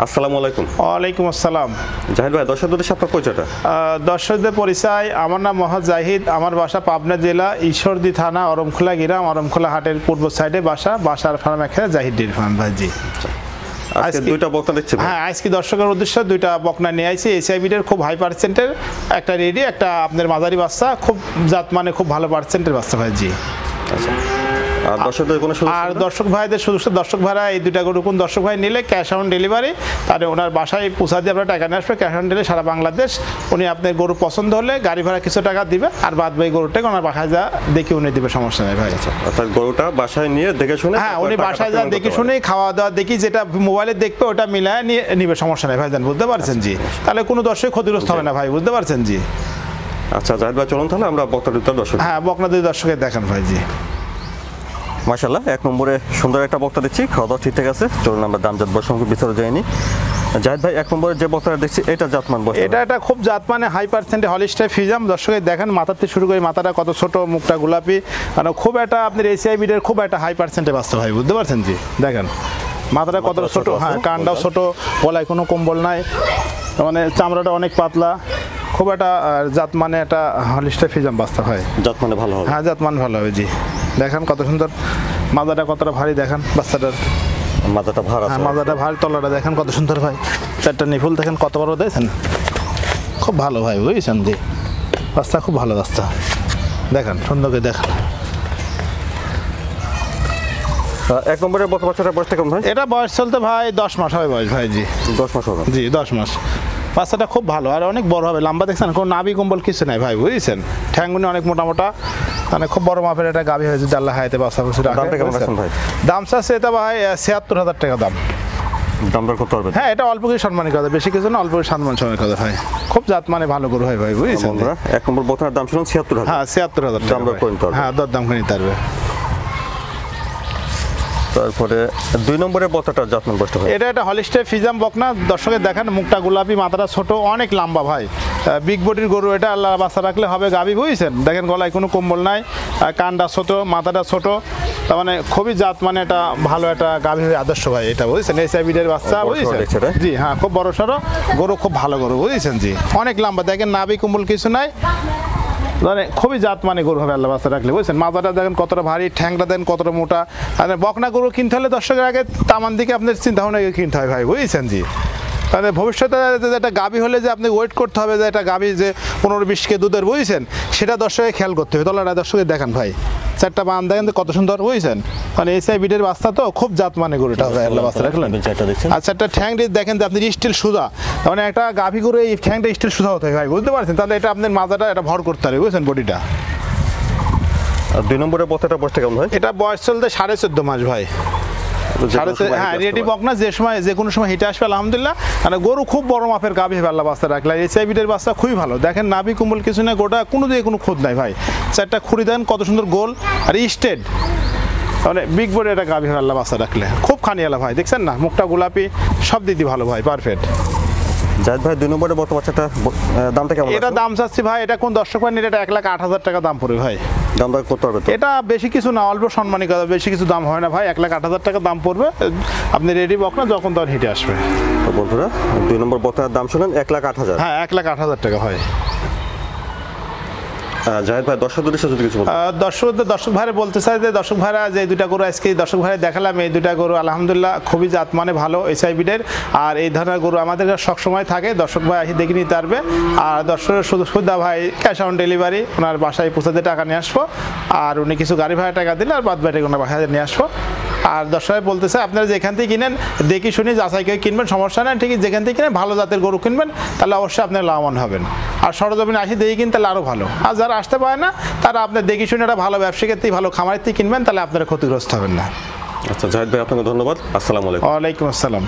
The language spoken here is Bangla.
আসসালামু আলাইকুম। ওয়ালাইকুম আসসালাম। জাহিদ ভাই দর্শক দূরের আপনার পরিচয়টা? দর্শকদের পরিচয় আমার নাম মোহাম্মদ জাহিদ আমার বাসা পাবনা জেলা ঈশ্বরদী থানা অরমখোলা গ্রাম অরমখোলা হাটের পূর্ব সাইডে বাসা বাসার ফার্ম এখানে জাহিদ ডেরি ফার্ম ভাইজি আজকে আজকে- দুইটা বক্তা দেখছি ভাই। হ্যাঁ আজকে দর্শকের উদ্দেশ্যে দুইটা বকনা নিয়ে আইছি। এসআইবিটার খুব হাই পার্সেন্টের একটা রেডি একটা আপনার মাঝারি বাচ্চা খুব জাত মানে খুব ভালো পার্সেন্টের বাচ্চা ভাইজি। আচ্ছা। আর দর্শকদের কোনো আর দর্শক ভাইদের শুধু দর্শক ভাড়া এই দুইটা গরু কোন দর্শক ভাই নিলে ক্যাশ অন ডেলিভারি তাহলে ওনার বাসায় পৌঁছা দিয়ে আপনার টাকা নিয়ে আসবে ক্যাশ অন ডেলিভারি সারা বাংলাদেশ। উনি আপনার গরু পছন্দ হলে গাড়ি ভাড়া কিছু টাকা দিবে আর বাদ বাকি গরুটাকে ওনার বাসায় যা দেখে উনি দিবে সমস্যা নেই ভাই। অর্থাৎ গরুটা বাসায় নিয়ে দেখে শুনে হ্যাঁ উনি বাসায় যা দেখে শুনে খাওয়া দাওয়া দেখি যেটা মোবাইলে দেখবে ওটা মিলায় নিয়ে নিবে সমস্যা নেই ভাই ভাইজান বুঝতে পারছেন জি। তাহলে কোনো দর্শক ক্ষতিগ্রস্ত হবে না ভাই বুঝতে পারছেন জি। আচ্ছা জাহিদ ভাই চলুন তাহলে আমরা উত্তর দর্শক হ্যাঁ বকনা দুই দর্শকের দেখান ভাই জি। মাশাল্লাহ এক নম্বরে সুন্দর একটা বক্তা দিচ্ছি খাওয়া দাওয়া ঠিক আছে। চলুন আমরা দাম জাত বসঙ্গ বিস্তারে যাইনি জাহিদ ভাই এক নম্বরে যে বক্তাটা দেখছি এটা জাতমান বক্তা এটা একটা খুব জাত মানে হাই পার্সেন্টে হলিস্টাই ফিজাম দর্শকের দেখেন থেকে শুরু করে মাথাটা কত ছোট মুখটা গোলাপি। মানে খুব একটা আপনার এসিআই বিডের খুব একটা হাই পার্সেন্টে বাস্তব ভাই বুঝতে পারছেন জি? দেখেন মাথাটা কত ছোট হ্যাঁ কানটাও কোনটা? ছোট গলায় কোনো কম্বল নাই। মানে চামড়াটা অনেক পাতলা। খুব একটা জাত মানে একটা হলিস্টাই ফিজাম বাস্তব হয়। জাত মানে ভালো হবে। হ্যাঁ জাত মান ভালো হবে জি। দেখেন কত সুন্দর মাজাটা কতটা ভারী দেখেন বাচ্চাটার। মাজাটা ভার আছে হ্যাঁ মাজাটা ভারী তলাটা দেখেন কত সুন্দর ভাই। চারটা নিফুল দেখেন কত বড় দেখেন? খুব ভালো ভাই বুঝছেন জি? রাস্তা খুব ভালো রাস্তা দেখেন সুন্দর করে দেখেন। এক নম্বরের বক্তা বাচ্চাটার বয়সটা কেমন ভাই? এটা বয়স চলতে ভাই দশ মাস হবে বয়স ভাই জি। দশ মাস হবে। জি দশ মাস। বাচ্চাটা খুব ভালো আর অনেক বড় হবে লম্বা দেখছেন? কোনো নাবি কম্বল কিছু নাই ভাই বুঝছেন? ঠ্যাঙ্গুনি অনেক মোটা মোটা মানে খুব বড় মাপের একটা গাভী হয়েছে কেমন রাখছেন ভাই? দাম চাচ্ছে এটা ভাই ছিয়াত্তর হাজার টাকা দাম। দামদার করতে পারবেন হ্যাঁ এটা অল্প কিছু সম্মানিত কথা বেশি কিছু না অল্প সম্মান সম্মানিত কথা ভাই। খুব জাত মানে ভালো গরু হয় ভাই বুঝেছেন? এক নম্বর বক্তার দাম শুনুন ছিয়াত্তর হাজার। হ্যাঁ ছিয়াত্তর হাজার দাম করে নিতে। হ্যাঁ দর দাম করে নিতে পারবে। তারপরে দুই নম্বরের বক্তাটার যত্ন বয়সটা ভাই এটা একটা হলিস্টে ফিজাম বকনা দর্শকের দেখেন মুখটা গোলাপি মাথাটা ছোট অনেক লম্বা ভাই। বিগ বডির গরু এটা আল্লাহ বাচ্চা রাখলে হবে গাবি বুঝছেন? দেখেন গলায় কোনো কম্বল নাই কানটা ছোট মাথাটা ছোট। তার মানে খুবই জাত মানে এটা ভালো একটা গাভী হয়ে আদর্শ ভাই এটা বুঝছেন? এই সাইবিডের বাচ্চা বুঝছেন? জি হ্যাঁ খুব বড় সড়ো। গরু খুব ভালো গরু বুঝছেন জি? অনেক লম্বা। দেখেন নাবি কম্বল কিছু নাই। মানে খুবই জাত মানে গরু হবে আল্লাহ বাসা রাখলে, বুঝছেন? মাথাটা দেখেন কতটা ভারী, ঠ্যাংটা দেন কতটা মোটা। আর, বকনা গরু কিনতে হলে দর্শকের আগে তামান দিকে আপনার চিন্তা ভাবনা কিনতে হয় ভাই, বুঝছেন জি? তাহলে ভবিষ্যতে একটা গাবি হলে যে আপনি ওয়েট করতে হবে যে একটা গাবি যে পনেরো বিশ কে দুধের, বুঝছেন? সেটা দর্শকে খেয়াল করতে হবে। তাহলে দর্শকে দেখান ভাই। চারটা বান দেখেন কত সুন্দর বুঝছেন? মানে এসআই বিটের বাচ্চা তো খুব জাত মানে গরুটা আল্লাহ বাচ্চা রাখলেন চারটা আচ্ছা একটা ঠ্যাং দিয়ে দেখেন যে আপনি স্টিল সুদা মানে একটা গাভী করে এই ঠ্যাংটা স্টিল সুদা হতে হয় ভাই বুঝতে পারছেন? তাহলে এটা আপনার মাথাটা এটা ভর করতে হবে বুঝছেন বডিটা? আর দুই নম্বরের বক্তাটার বয়সটা কেমন হয়? এটা বয়স চলতে সাড়ে চোদ্দ মাস ভাই। হ্যাঁ রেডি বকনা যে সময় যে কোনো সময় হিটে আসবে আলহামদুলিল্লাহ। মানে গরু খুব বড় মাপের গাভি হবে আল্লাহ বাচ্চা রাখলে। এই সাইবিটের বাচ্চা খুবই ভালো। দেখেন নাভি কুম্বল কিছু না গোটা কোনো দিকে কোনো খোঁজ নাই ভাই। চারটা খুঁড়ি দেন কত সুন্দর গোল। আর স্টেড মানে বিগ বোর্ডে একটা গাভি আল্লাহ বাচ্চা রাখলে। খুব খানিয়ালা ভাই দেখছেন না? মুখটা গোলাপি সব দিদি ভালো ভাই পারফেক্ট জাহিদ ভাই দুই নম্বরে বর্তমান বাচ্চাটা ব- দামটা কেমন এটা দাম চাচ্ছি ভাই এটা কোন দর্শক ভাই নিলে এটা এক লাখ আট হাজার টাকা দাম পড়বে ভাই। দাম দর করতে পারবে এটা বেশি কিছু না অল্প সম্মানী কথা বেশি কিছু দাম হয় না ভাই এক লাখ আট হাজার টাকা দাম পড়বে। আপনি রেডি বক না যখন তখন হিটে আসবে। তো বন্ধুরা দুই নম্বর বক্তার দাম শুনেন এক লাখ আট হাজার। হ্যাঁ এক লাখ আট হাজার টাকা হয়। জাহিদ ভাই দর্শক উদ্দেশ্যে যদি কিছু। আহ, দর্শক ভাইরা বলতে চাই যে দর্শক ভাইরা যে দুইটা গরু আজকে দর্শক ভাইরা দেখালাম এই দুইটা গরু আলহামদুলিল্লাহ খুবই জাত মানে ভালো এসআইবিডের আর এই ধরনের গরু আমাদের সবসময় থাকে দর্শক ভাই আসি দেখে নিতে পারবে। আর দর্শকের শুধু সুবিধা ভাই ক্যাশ অন ডেলিভারি ওনার বাসায় পৌঁছাতে টাকা নিয়ে আসব। আর উনি কিছু গাড়ি ভাড়া টাকা দিলে আর বাদ বাকি ওনার বাসায় নিয়ে আসব। আর দর্শক ভাই বলতেছে আপনারা যেখান থেকে কিনেন দেখি শুনি যাচাই করে কিনবেন সমস্যা নেই ঠিকই যেখান থেকে কিনেন ভালো জাতের গরু কিনবেন তাহলে অবশ্যই আপনার লাভবান হবেন। আর সরজমিনে আসি দেখি কিন তাহলে আরও ভালো। আর যারা আসতে পারে না তারা আপনার দেখি শুনে একটা ভালো ব্যবসায়ীর থেকে ভালো খামারের থেকে কিনবেন তাহলে আপনারা ক্ষতিগ্রস্ত হবেন না। আচ্ছা জাহিদ ভাই আপনাকে ধন্যবাদ। আসসালামু আলাইকুম। ওয়ালাইকুম আসসালাম।